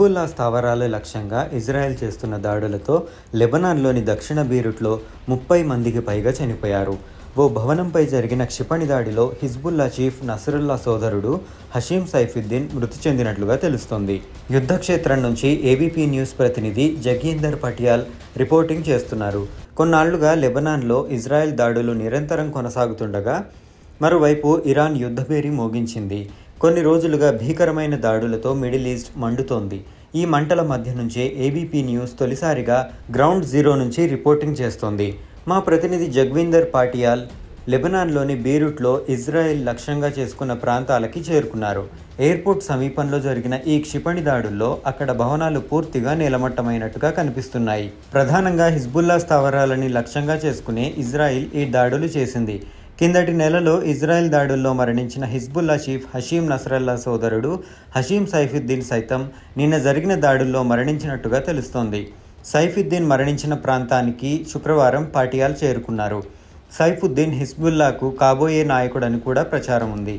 Hezbollah స్థావరాల లక్ష్యంగా Israel చేస్తున్న దాడులతో లెబనాన్లోని దక్షిణ బీరుట్లో ముప్పై మందికి పైగా చనిపోయారు. ఓ భవనంపై జరిగిన క్షిపణి దాడిలో హిజ్బుల్లా చీఫ్ నసరుల్లా సోదరుడు హషీం సైఫుద్దీన్ మృతి చెందినట్లుగా తెలుస్తోంది. యుద్ధ క్షేత్రం నుంచి ఏబీపీ న్యూస్ ప్రతినిధి జగీందర్ పటియాల్ రిపోర్టింగ్ చేస్తున్నారు. కొన్నాళ్ళుగా లెబనాన్లో ఇజ్రాయెల్ దాడులు నిరంతరం కొనసాగుతుండగా మరోవైపు ఇరాన్ యుద్ధభేరి మోగించింది. కొన్ని రోజులుగా భీకరమైన దాడులతో మిడిల్ ఈస్ట్ మండుతోంది. ఈ మంటల మధ్య నుంచే ఏబీపీ న్యూస్ తొలిసారిగా గ్రౌండ్ జీరో నుంచి రిపోర్టింగ్ చేస్తోంది. మా ప్రతినిధి జగ్వీందర్ పాటియాల్ లెబనాన్లోని బీరుట్లో ఇజ్రాయెల్ లక్ష్యంగా చేసుకున్న ప్రాంతాలకి చేరుకున్నారు. ఎయిర్పోర్ట్ సమీపంలో జరిగిన ఈ క్షిపణి దాడుల్లో అక్కడ భవనాలు పూర్తిగా నేలమట్టమైనట్టుగా కనిపిస్తున్నాయి. ప్రధానంగా హిజ్బుల్లా స్థావరాలని లక్ష్యంగా చేసుకునే ఇజ్రాయిల్ ఈ దాడులు చేసింది. కిందటి నెలలో ఇజ్రాయెల్ దాడుల్లో మరణించిన హిజ్బుల్లా చీఫ్ హషీం నసరల్లా సోదరుడు హషీం సైఫుద్దీన్ సైతం నిన్న జరిగిన దాడుల్లో మరణించినట్టుగా తెలుస్తోంది. సైఫుద్దీన్ మరణించిన ప్రాంతానికి శుక్రవారం పాటియాల్ చేరుకున్నారు. సైఫుద్దీన్ హిజ్బుల్లాకు కాబోయే నాయకుడని కూడా ప్రచారం ఉంది.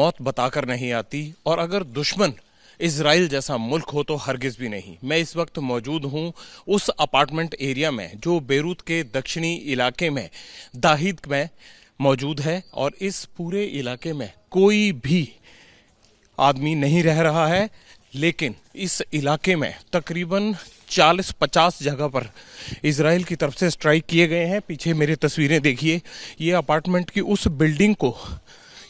मौत बताकर नहीं आती और अगर दुश्मन इसराइल जैसा मुल्क हो तो हरगिज भी नहीं। मैं इस वक्त मौजूद हूँ उस अपार्टमेंट एरिया में, जो बेरूत के दक्षिणी इलाके में, दाहिद में मौजूद है और इस पूरे इलाके में कोई भी आदमी नहीं रह रहा है, लेकिन इस इलाके में तकरीबन 40-50 जगह पर इसराइल की तरफ़ से स्ट्राइक किए गए हैं। पीछे मेरी तस्वीरें देखिए, ये अपार्टमेंट की उस बिल्डिंग को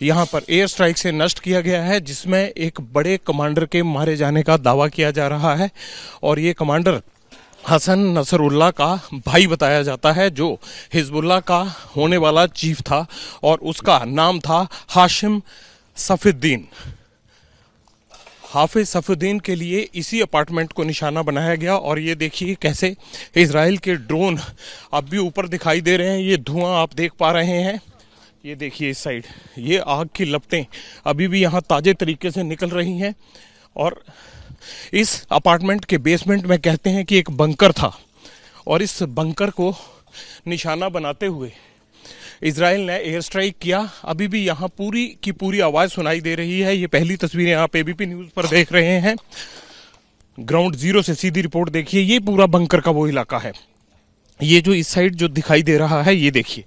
यहाँ पर एयर स्ट्राइक से नष्ट किया गया है, जिसमें एक बड़े कमांडर के मारे जाने का दावा किया जा रहा है। और ये कमांडर हसन नसरुल्ला का भाई बताया जाता है, जो हिजबुल्ला का होने वाला चीफ था और उसका नाम था हाशिम सफिद्दीन। हाफिज सफुद्दीन के लिए इसी अपार्टमेंट को निशाना बनाया गया और ये देखिए कैसे इसराइल के ड्रोन अब भी ऊपर दिखाई दे रहे हैं, ये धुआँ आप देख पा रहे हैं। ये देखिए इस साइड, ये आग की लपटें अभी भी यहाँ ताज़े तरीके से निकल रही हैं और इस अपार्टमेंट के बेसमेंट में कहते हैं कि एक बंकर था और इस बंकर को निशाना बनाते हुए इसराइल ने एयर स्ट्राइक किया। अभी भी यहाँ पूरी की पूरी आवाज़ सुनाई दे रही है। ये पहली तस्वीरें आप एबीपी न्यूज़ पर देख रहे हैं। ग्राउंड ज़ीरो से सीधी रिपोर्ट देखिए, ये पूरा बंकर का वो इलाका है। ये जो इस साइड जो दिखाई दे रहा है, ये देखिए।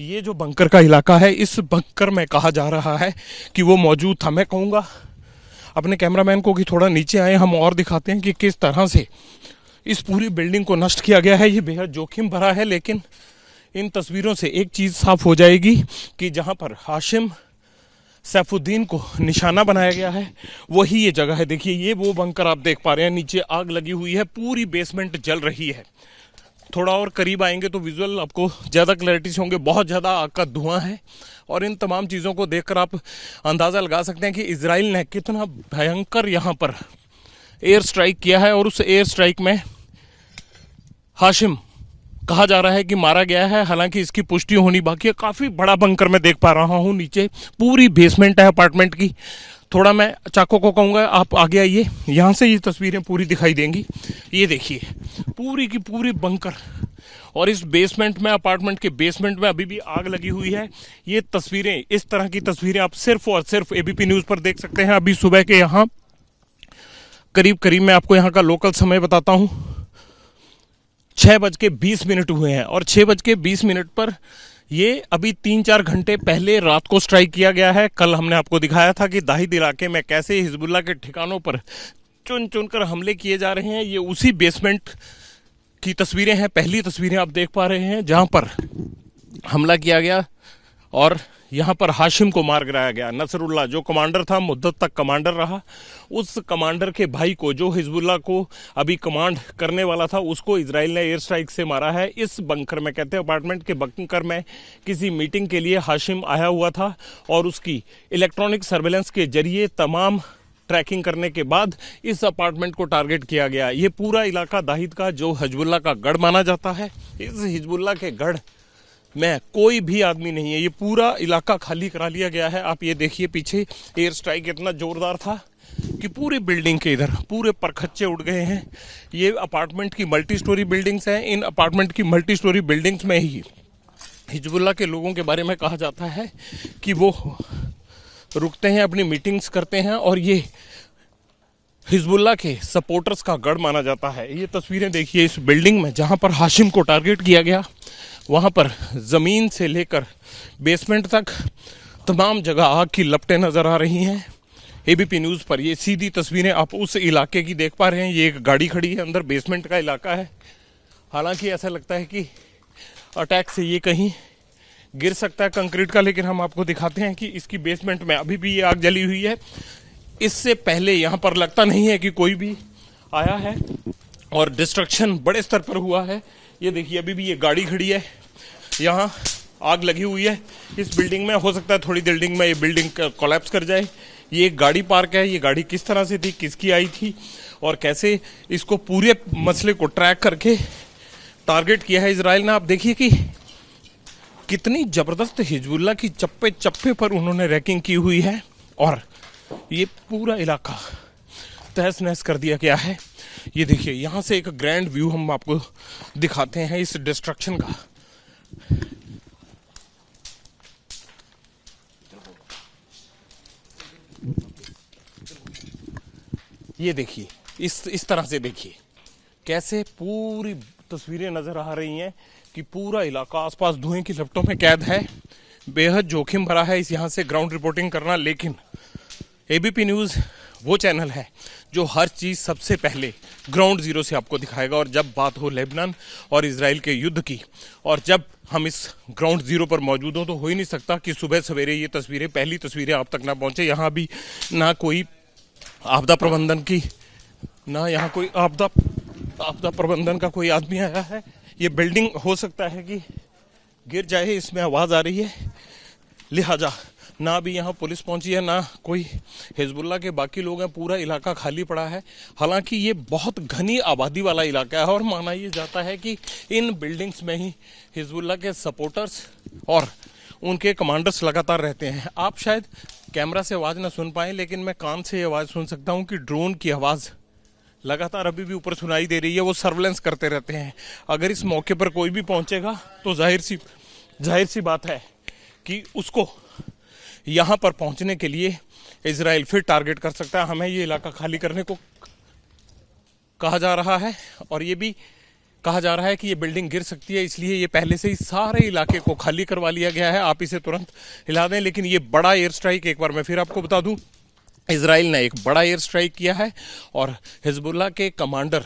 ये जो बंकर का इलाका है, इस बंकर में कहा जा रहा है कि वो मौजूद था। मैं कहूँगा, अपने कैमरामैन को कि थोड़ा नीचे आए, हम और दिखाते हैं कि किस तरह से इस पूरी बिल्डिंग को नष्ट किया गया है। ये बेहद जोखिम भरा है, लेकिन इन तस्वीरों से एक चीज़ साफ़ हो जाएगी कि जहाँ पर हाशिम सैफुद्दीन को निशाना बनाया गया है, वही ये जगह है। देखिए, ये वो बंकर आप देख पा रहे हैं, नीचे आग लगी हुई है, पूरी बेसमेंट जल रही है। थोड़ा और करीब आएँगे तो विजुअल आपको ज़्यादा क्लैरिटी से होंगे, बहुत ज़्यादा आग का धुआँ है। और इन तमाम चीज़ों को देखकर आप अंदाज़ा लगा सकते हैं कि इसराइल ने कितना भयंकर यहाँ पर एयर स्ट्राइक किया है और उस एयर स्ट्राइक में हाशिम कहा जा रहा है कि मारा गया है। हालाँकि इसकी पुष्टि होनी बाकी है। काफ़ी बड़ा बंकर मैं देख पा रहा हूँ। नीचे पूरी बेसमेंट है अपार्टमेंट की। थोड़ा मैं चाको को कहूँगा, आप आगे आइए। यहाँ से ये तस्वीरें पूरी दिखाई देंगी। ये देखिए, पूरी की पूरी बंकर। और इस बेसमेंट में अपार्टमेंट के बेसमेंट में अभी भी आग लगी हुई है। ये तस्वीरें, इस तरह की तस्वीरें आप सिर्फ़ और सिर्फ़ एबीपी न्यूज़ पर देख सकते हैं। अभी सुबह के यहाँ, करीब करीब मैं आपको यहाँ का लोकल समय बताता हूँ। छः बज के बीस मिनट हुए हैं। और छः बज के बीस मिनट पर ये अभी तीन चार घंटे पहले रात को स्ट्राइक किया गया है। कल हमने आपको दिखाया था कि दाहिद इलाके में कैसे हिजबुल्ला के ठिकानों पर चुन चुन कर हमले किए जा रहे हैं। ये उसी बेसमेंट की तस्वीरें हैं, पहली तस्वीरें आप देख पा रहे हैं, जहाँ पर हमला किया गया और यहाँ पर हाशिम को मार गिराया गया। नसरुल्ला जो कमांडर था, मुद्दत तक कमांडर रहा। उस कमांडर के भाई को, जो हिजबुल्ला को अभी कमांड करने वाला था, उसको इसराइल ने एयर स्ट्राइक से मारा है। इस बंकर में, कहते हैं, अपार्टमेंट के बंकर में किसी मीटिंग के लिए हाशिम आया हुआ था और उसकी इलेक्ट्रॉनिक सर्वेलेंस के ज़रिए तमाम ट्रैकिंग करने के बाद इस अपार्टमेंट को टारगेट किया गया। ये पूरा इलाका दाहिद का, जो हिजबुल्ला का गढ़ माना जाता है। इस हिजबुल्ला के गढ़ में कोई भी आदमी नहीं है। ये पूरा इलाका खाली करा लिया गया है। आप ये देखिए पीछे एयर स्ट्राइक इतना जोरदार था कि पूरी बिल्डिंग के इधर, पूरे परखच्चे उड़ गए हैं। ये अपार्टमेंट की मल्टी स्टोरी बिल्डिंग्स हैं। इन अपार्टमेंट की मल्टी स्टोरी बिल्डिंग्स में ही हिजबुल्ला के लोगों के बारे में कहा जाता है कि वो रुकते हैं, अपनी मीटिंग्स करते हैं और ये हिजबुल्ला के सपोर्टर्स का गढ़ माना जाता है। ये तस्वीरें देखिए इस बिल्डिंग में जहाँ पर हाशिम को टारगेट किया गया। वहाँ पर ज़मीन से लेकर बेसमेंट तक तमाम जगह आग की लपटें नज़र आ रही हैं। एबीपी न्यूज़ पर ये सीधी तस्वीरें आप उस इलाके की देख पा रहे हैं। ये एक गाड़ी खड़ी है, अंदर बेसमेंट का इलाका है। हालाँकि ऐसा लगता है कि अटैक से ये कहीं गिर सकता है कंक्रीट का, लेकिन हम आपको दिखाते हैं कि इसकी बेसमेंट में अभी भी ये आग जली हुई है। इससे पहले यहाँ पर लगता नहीं है कि कोई भी आया है और डिस्ट्रक्शन बड़े स्तर पर हुआ है। ये देखिए, अभी भी ये गाड़ी खड़ी है। यहाँ आग लगी हुई है। इस बिल्डिंग में हो सकता है थोड़ी बिल्डिंग में ये बिल्डिंग कोलैप्स कर जाए। ये एक गाड़ी पार्क है। ये गाड़ी किस तरह से थी, किसकी आई थी और कैसे इसको पूरे मसले को ट्रैक करके टारगेट किया है इसराइल ने। आप देखिए कि कितनी ज़बरदस्त हिजबुल्ला की चप्पे चप्पे पर उन्होंने रैकिंग की हुई है और ये पूरा इलाका तहस नहस कर दिया गया है। ये देखिए, यहाँ से एक ग्रैंड व्यू हम आपको दिखाते हैं इस डिस्ट्रक्शन का। ये देखिए, इस इस तरह से देखिए, कैसे पूरी तस्वीरें नज़र आ रही हैं कि पूरा इलाका आसपास धुएँ की लपटों में कैद है। बेहद जोखिम भरा है इस यहाँ से ग्राउंड रिपोर्टिंग करना, लेकिन एबीपी न्यूज़ वो चैनल है जो हर चीज़ सबसे पहले ग्राउंड ज़ीरो से आपको दिखाएगा। और जब बात हो लेबनान और इसराइल के युद्ध की, और जब हम इस ग्राउंड ज़ीरो पर मौजूद हों तो हो ही नहीं सकता कि सुबह सवेरे ये तस्वीरें, पहली तस्वीरें आप तक ना पहुँचे। यहाँ भी ना कोई आपदा प्रबंधन की, ना यहाँ कोई आपदा आपदा प्रबंधन का कोई आदमी आया है। ये बिल्डिंग हो सकता है कि गिर जाए, इसमें आवाज़ आ रही है। लिहाजा ना भी यहाँ पुलिस पहुँची है, ना कोई हिजबुल्ला के बाकी लोग हैं, पूरा इलाका खाली पड़ा है। हालाँकि ये बहुत घनी आबादी वाला इलाका है और माना ये जाता है कि इन बिल्डिंग्स में ही हिजबुल्ला के सपोर्टर्स और उनके कमांडर्स लगातार रहते हैं। आप शायद कैमरा से आवाज़ ना सुन पाए, लेकिन मैं कान से ये आवाज़ सुन सकता हूँ कि ड्रोन की आवाज़ लगातार अभी भी ऊपर सुनाई दे रही है, वो सर्वेलेंस करते रहते हैं। अगर इस मौके पर कोई भी पहुंचेगा तो ज़ाहिर सी ज़ाहिर सी बात है कि उसको यहाँ पर पहुँचने के लिए इसराइल फिर टारगेट कर सकता है। हमें ये इलाका खाली करने को कहा जा रहा है और ये भी कहा जा रहा है कि ये बिल्डिंग गिर सकती है, इसलिए ये पहले से ही सारे इलाके को खाली करवा लिया गया है। आप इसे तुरंत हिला दें, लेकिन ये बड़ा एयर स्ट्राइक एक बार मैं फिर आपको बता दूँ इसराइल ने एक बड़ा एयर स्ट्राइक किया है और हिजबुल्ला के कमांडर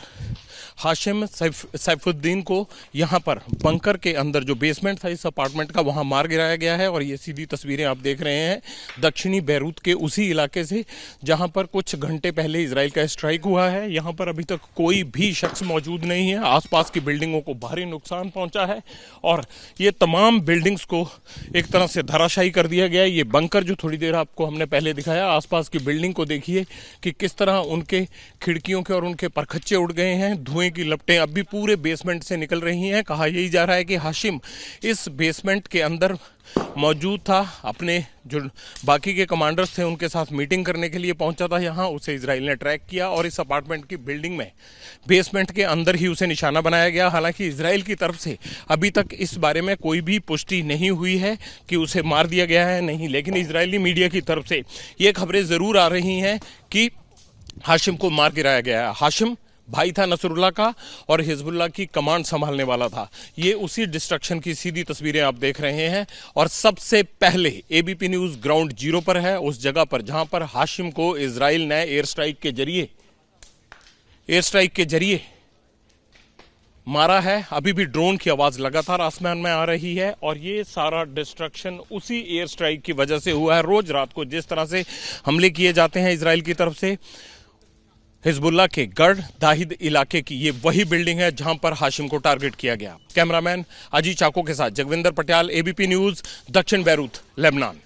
हाशिम सैफ, सैफुद्दीन को यहाँ पर बंकर के अंदर जो बेसमेंट था इस अपार्टमेंट का वहाँ मार गिराया गया है और ये सीधी तस्वीरें आप देख रहे हैं दक्षिणी बैरूत के उसी इलाके से जहाँ पर कुछ घंटे पहले इसराइल का स्ट्राइक हुआ है। यहाँ पर अभी तक कोई भी शख्स मौजूद नहीं है। आसपास की बिल्डिंगों को भारी नुकसान पहुँचा है और ये तमाम बिल्डिंग्स को एक तरह से धराशायी कर दिया गया है। ये बंकर जो थोड़ी देर आपको हमने पहले दिखाया आसपास की बिल्डिंग को देखिए कि किस तरह उनके खिड़कियों के और उनके परखच्चे उड़ गए हैं। धुएँ धुएँ की लपटें अब भी पूरे बेसमेंट से निकल रही हैं। कहा यही जा रहा है कि हाशिम इस बेसमेंट के अंदर मौजूद था। अपने जो बाकी के कमांडर्स थे, उनके साथ मीटिंग करने के लिए पहुँचा था यहाँ। उसे इसराइल ने ट्रैक किया और इस अपार्टमेंट की बिल्डिंग में बेसमेंट के अंदर ही उसे निशाना बनाया गया। हालाँकि इसराइल की तरफ़ से अभी तक इस बारे में कोई भी पुष्टि नहीं हुई है कि उसे मार दिया गया है नहीं। लेकिन इसराइली मीडिया की तरफ़ से ये खबरें ज़रूर आ रही हैं कि हाशिम को मार गिराया गया है। हाशिम भाई था नसरुल्ला का और हिजबुल्ला की कमांड संभालने वाला था। ये उसी डिस्ट्रक्शन की सीधी तस्वीरें आप देख रहे हैं और सबसे पहले एबीपी न्यूज़ ग्राउंड ज़ीरो पर है, उस जगह पर जहाँ पर हाशिम को इसराइल ने एयर स्ट्राइक के ज़रिए, एयर स्ट्राइक के ज़रिए मारा है। अभी भी ड्रोन की आवाज़ लगातार आसमान में आ रही है और ये सारा डिस्ट्रक्शन उसी एयर स्ट्राइक की वजह से हुआ है। रोज रात को जिस तरह से हमले किए जाते हैं इसराइल की तरफ़ से हिजबुल्ला के गढ़ दाहिद इलाके की ये वही बिल्डिंग है जहाँ पर हाशिम को टारगेट किया गया। कैमरामैन अजी चाको के साथ जगविंदर पटियाल, एबीपी न्यूज़, दक्षिण बैरूत, लेबनान।